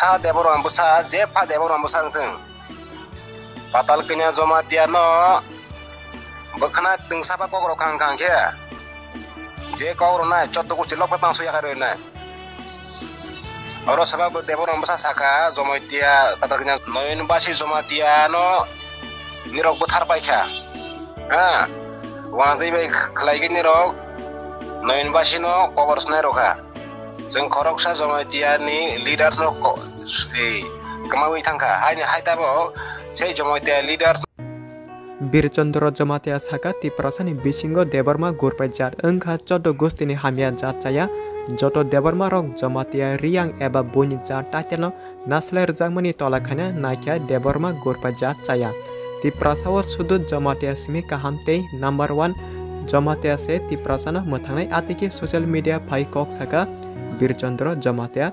ta debor ambusa je pa debor ambusang jeng patal kenya joma tia no bakna tung sapa kokro kang kang ke je kokro na chotto ku silok patang suya kare na oro sapa debor ambusa saka joma tia patal kenya noyun basi joma tia no nirok buthar paikha ha wangzai bai khlai gini rok noyun basi no kokorsnai roka जों खरकसा जमायतियानि leader kemawi tangka hai hai tabo sei jomoi te leaders Birchandra Jamatia সাকা তিপ্রাসানি বিসিঙ্গ দেবর্মা গুরপাই জাত ওংখা চদ গোস্তিনি হামিয়া জাত চায়া যত দেবর্মা রং জমাতিয়া রিয়াং এবা বনি জাত টাইটেল নাসলের জাংমানি তলাখানা নাইখা দেবর্মা গুরপাই জাত চায়া তিপ্রাসাওর শুধু জমাতিয়া সিমি কাহামতে নাম্বার ওয়ান জমাতিয়া সে তিপ্রাসানো মথানাই আতিকে সোশ্যাল মিডিয়া ফাই কক সাকা Birchandra Jamatia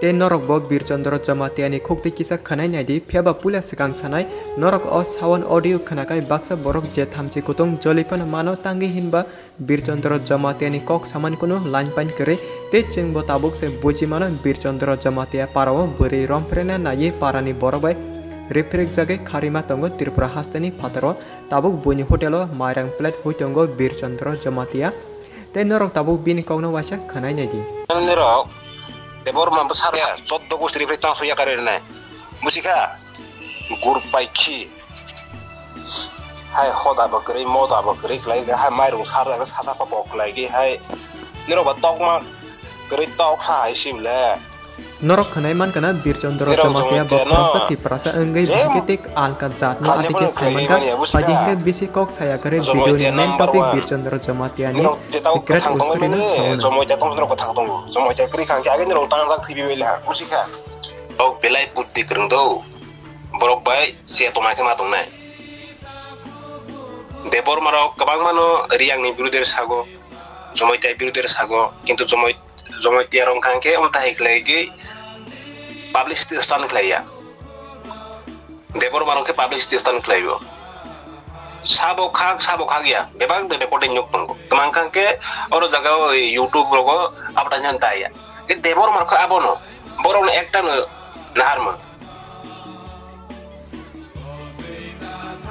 te norok bo birchandra jamatiani khokti kisa khanai naidi pheba pula sikang sanai norok o sawan audio khanakai baksa borok je thamchi kutung jolipan mano tangi hinba birchandra jamatiani kok saman kuno line pain kare te chingbo tabuk se buji mano birchandra jamatia parawo buri romprena nayi parani borobai রিফ্রেক জাগে খারিমা তঙ্গ ত্রিপুরা হাস্তানি ফাতারো তাবুক বইনি হোটেলো মাইরাং plate হুইতঙ্গ Birchandra Jamatia তে নরক তাবুক বিনি কগ্ন ওয়াসা খানাই নাইদি নরক D'abord, mon bossard, j'ai de gauche réfléchant sur musika gur Gurbaiki. Hai hoda ba grey moda ba grey lai ga hai mai rung sar ga sa sa pa bok lai ge hai nero ba tok ma grey tok sa hai sim le bapraksa tiprasa enggai bhagetik alka jat no adike saiman ka padingke bisi kok saya kare video ni main topic Birchandra Jamatia ni secret usturi na sauna Jomoita tong nero kothang tong Jomoita kri khang ke age nero tang tang tv bela usika ok belai putti kereng do borok bai sia to maike matong nai দেবর মারো কবাং মানো রিয়াং নি বিরুদের sago জমৈতিয়া বিরুদের sago কিন্তু zongo tieron kanke um tahi klege publish ti stan kleya debor maron ke publish ti stan kleyo sabo khak sabo khagya bebang de recording nyok pango tamang kanke oro jaga youtube logo apta nyan taya ke debor marko abono boron ekta nahar ma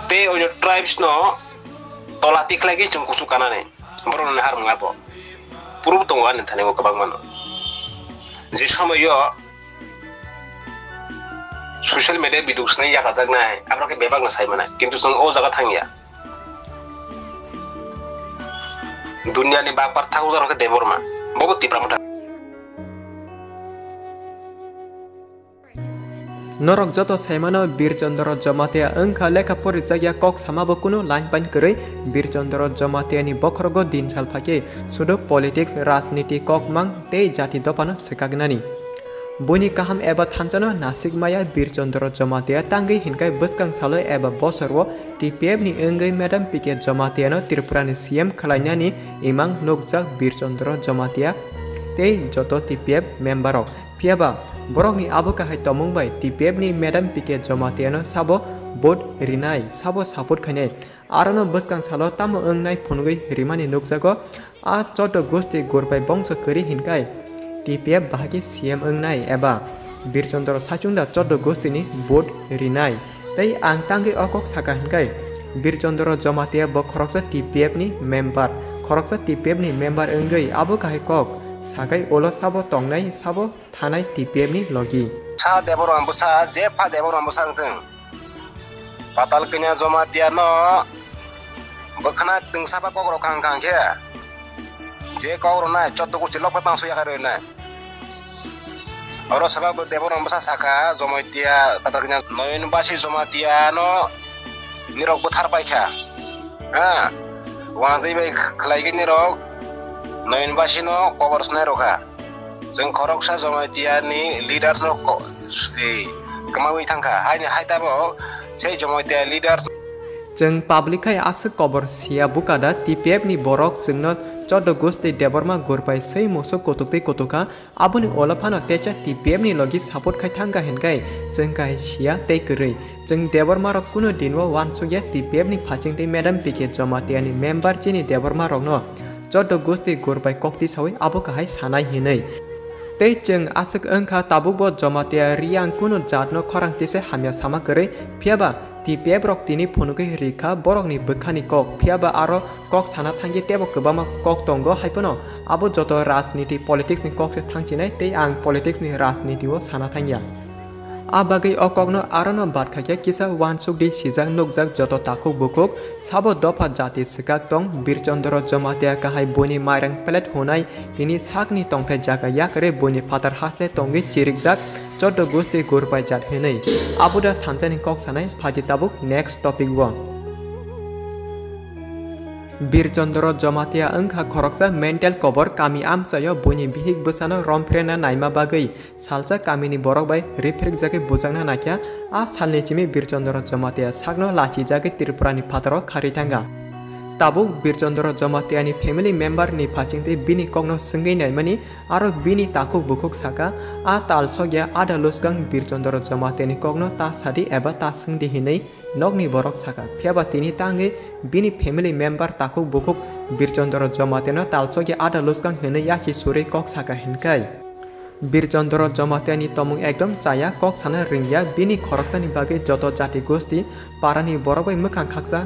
te onyo tribes no tolatik lagi jengkusukanane. Boron nahar mengapo আনে থানে গোবাং মানো যে সময় social media বিদুসনাই জায়গা যাক নাই আপনাকে বেবাগ না চাই মানে কিন্তু जों ও জায়গা থাঙ্গিয়া दुनियानि বাগ পার থাকো জানকে দেবরমা বহুত নরক যত সেমান বীরচন্দ্র জমাতিয়া অংখ লেখা পরিচয়া কক সামাব কোনো লাইনপাইন করে বীরচন্দ্র জমাতিয়ানি বখরগ দিন ছালফাকে শুধু পলিটিক্স রাজনীতি কক মাং তেই জাতি দপানো শেখাগনানি বুনি কাহাম এবার থানচন নাসিক মায়া বীরচন্দ্র জমাতিয়া তাঙ্গি হিনকাই বসকাং সালো এবার বছর ও টিপিএফ নি অঙ্গই ম্যাডাম পিকে জমাতিয়ানো ত্রিপুরানি সিএম খালাইনানি ইমাং নোকজাক বীরচন্দ্র জমাতিয়া তেই যত টিপিএফ মেম্বারক ফিয়াবা বৰং আবু সাহিত্য মুম্বাই টি পি এফ নি মেডাম পি কে জমাতিয়ানো চাব বোট ৰিনাই চাব চাপত খাইনাই আৰু বস্কান চালো তাম অং নাই ফুনগৈ ৰিমানি লোকজাক। আ চট গোষ্ঠী গোৰপাই বংশ কৰি হিনকাই। টি পি এফ বাহাগী চি এম অং নাই এবাৰ বীৰচন্দ্ৰ চাচুন্দা চট গোষ্ঠীনি বোট ৰিনাই। তাই আং তাংগে অকক চাকা হিনকাই। বীৰচন্দ্ৰ জমাতিয়া ব খৰকচা টি পি এফ নি মেম্বাৰ। খৰকচা টি পি এফ নি মেম্বাৰ অংগৈ আবু কক। 사가이 올라사보 동나이 사보 타나이 디비엠니 러기 차 대보로 안부사 제파 대보로 안부상 등 바탈 그냥 좀아 띠아노 বখনা 등사바 কগরো খাং খাং খে যে কগরো না চত কুচি লক পাঁচ ইয়াকা রই না অর সভা দেবর অম্বসা শাখা জমতিয়া তাদের কিনা নয়ন বাসি জমাতিয়া ন নিরক থার পাইখা। হ্যাঁ ওয়া যাইবাই খেলাইগে নিরক No invasino roja. Sen koroksa jomaitiani leaders no si kamawi tangka. Hanya hai tabo se jomaitia leaders. Jeng public hai asik kobar sia buka da TPF ni borok jeng no চোদ্দ গোস তে ডেবরমা গোরপাই সেই মোসো কোতুকতে কোতুকা আবুনি ওলাফানো তেচা টিপিএম নি লগি support খাই থাঙ্গা হেনকাই জেংকাই সিয়া তে কरै জেং ডেবরমা rock কুনো দিনও one সুগে TPM নি ফাচিং তে ম্যাডাম পিকে জমা তিয়ানি মেম্বার চিনি ডেবরমা রকনো যদি গোষ্ঠী গোর বাই ককটি সবই আবকাহাই সানাই হিনই তে চিং আশক অংখা তাবুব জমাটিয়া রিয়াং কোন জাত খরাংটি হামিয়া সামা করে ফিয়াবা তি পেব রক্তি ফনুকে রেখা বরক বখানি কক ফিয়াবা আরো কক সানা থাঙ্গি তেব কবামা কক দঙ্গ হাইপন আবু যত রাজনীতি পলিটিক্স কক সে থাকছে তে আং পলিটিক্স রাজনীতিও সানা থাঙ্গিয়া অকগ্ন আরন বাটখাকে কিসা ওয়ানসুক দি সিজাক নুকজাক যত তাকুক বুকুক সাবো দফা জাতি সিকাক টং বীরচন্দ্র জমাতিয়া কাহাই বনি মাইরং প্লেট হোনাই তিনি সাকনি টংথাই জাগা ইয়াকরে বনি ফাতার হাসলে টঙ্গি চিরিকজাক চোদ্দ গোষ্ঠী গোরপাই জাত হেনই। আবুদা থানচানি কক সানাই ফাটি তাবুক next topic one Birchandra Jamatia अंखा खरक्ष मेन्टल कभर कामी आम्स बोनी बिहिक बसानो रङफ्रेन्ना नाइमा बागै सालसा कमिनी बरक बाहि रिफ्रेक जे बुझाउन नाख्या आ सालिमी वीरचन्द्र लाची सग्नो लाइ त्रिपुर पातर खारैठा tabuk birchandra jamatiani family member ni phachingte bini kogno sungei naimani aro bini takuk bukuk saka a talsogya ada lusgang birchandra jamatiani kogno ta sadi eba ta sungdi hinei nogni borok saka phiaba tini tange bini family member takuk bukuk birchandra jamatiano talsogya ada lusgang hinei yasi suri kok saka hinkai Birchandra জমাতিয়ানি তমুং একদম চায়া cock সানা রিংয়া বিনি খরকসানি বাগে যত জাতি গোষ্ঠী পারানি বরবাই মোখাং খাকসা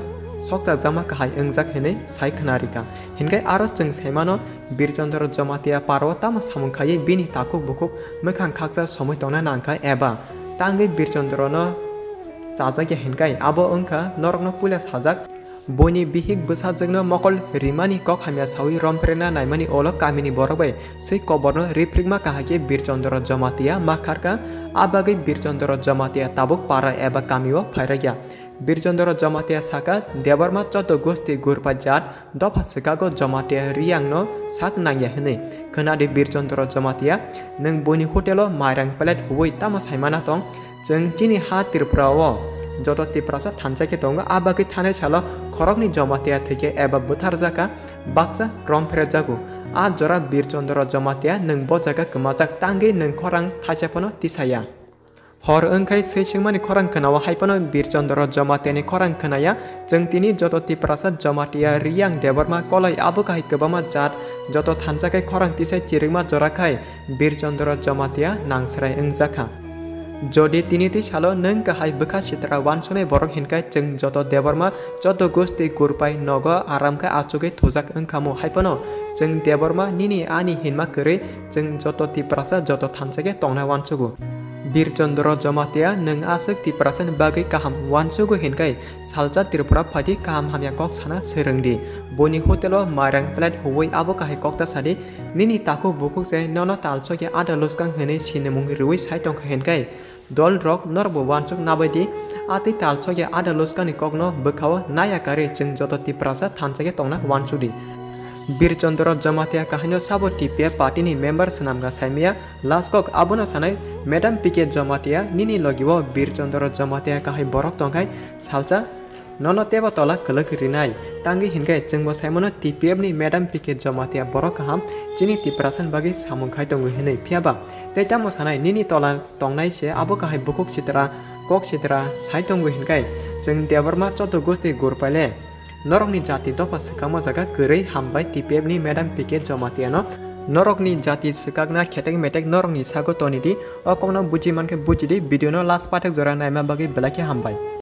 সকটা জামা কাহাই ওংজাক হেনে সাই খনারিকা হিনগাই আরো जों সেমানো বীরচন্দ্র জমাতিয়া পারো তাম সামুখাই বিনি তাকুক বুকুক মোখাং খাকসা সময় তংনা নাংকা এবা তাঙ্গै বীরচন্দ্র ন চাজাকে হিনগাই আবো ওংখা নরকন পুলা সাজাক বনি বিহিক বসাজংনো মকল রিমানি কক হামিয়া সাউই রমপ্রেনা নাইমানি ওলো কামিনি বরবাই সেই কবরনো রিপ্রিগমা কাহাকে বীরচন্দ্র জমাতিয়া মাখারকা আবাগৈ বীরচন্দ্র জমাতিয়া তাবুক পারা এবা কামিও ফাইরাগিয়া বীরচন্দ্র জমাতিয়া শাখা দেবরমাচত গোষ্ঠী গোর্পা জাত দফা শিকাগো জমাতিয়া রিয়াংন সাক নাঙ্গিয়া হেনে। খনাদি বীরচন্দ্র জমাতিয়া, নং বইনি হোটেল মাইরাং প্লেট হুই তামা সাইমানা তং চং চিনি হা তীরপ্রাও। যত তিপ্রাসা থানচাকে তঙ্গ আবাকি থানে ছাল খরকনি জমাতিয়া থেকে এবার বুথার জাকা, বাক্সা রমফের জাগু। আর জরা বীরচন্দ্র জমাতিয়া, নং বজাকা কমাজাক তাঙ্গে নং খরাং থাচাপন তিসায়া হর ওংখাই সৈসিংমানি খরাংখানাও হাইপানো বীরচন্দ্র জমা তেনি খরাংখানায়া জং তিনি যততি প্রাসাদ জমাটিয়া রিয়াং দেবরমা কলাই আবকাহাই কবামা জাত যত থানজাকাই খরাং তিসাই চিরিমা জরাখাই বীরচন্দ্র জমাতিয়া নাংসরাই ওংজাখা যদি তিনি তি সালো নং কাহাই বখা সিতরা ওয়ানসনে বরক হিনকাই চং যত দেবরমা যত গোষ্ঠী গুরপাই নগ আরামকা আচুকে থুজাক ওংখামু হাইপানো চং দেবরমা নিনি আনি হিনমা করে চং যত তি প্রাসাদ যত থানজাকে টংনা ওয়ানসুগু Birchandra Jamatia nung asik diperasan bagi kaham wansugu hinkai salsa tripura pati kaham hamya kok sana serengdi boni hotelo marang plat huwei abo kahe kok ta sadi nini taku buku se nono talso ya ada loskang hene sinemung ruwi sai tong hinkai dol rok norbo wansuk nabadi ati talso ya ada loskang ni kokno bekhawa naya kare jeng joto tiprasa thansa ke tongna wansudi Birchandra Jamatia কাহিনী sub T P A party member সামগা সাইমিয়া লাস্কক আবুন সানাই madam P K Jamatia নিনি লগিব বীরচন্দ্র জমাতিয়া কাহাই বরক টঙ্কাই সালচা ননতেব তলা কলক রিনাই তাঙ্গি হিনগাই চিংব সাইমন টি পি এফ নি মেডাম পি কে জমাতিয়া বরক কাহাম চিনি টিপ্রাসান বাগি সামুখাই টঙ্গু হিনে ফিয়াবা। তেতা মশানাই নিনি তলা টংনাই সে আবো কাহাই বুকুক চিত্রা কক চিত্রা সাই টঙ্গু হিনগাই চিং দেবরমা চতুর্গোষ্ঠী গুরপাইলে নৰকনি জাতি দফা চিকামা জাগা গৰৈ হামবাই টিপিএফনি মেডাম পিকে জমাতিয়ানো নৰকনি জাতি চিকাকনা খেটেক মেটেক নৰকনি চাগ তনিদি অকণমান বুজি মানকে বুজি দি ভিডিঅ' লাজ পাঠেক জৰা নাইমা বাগে বেলেগে হামবাই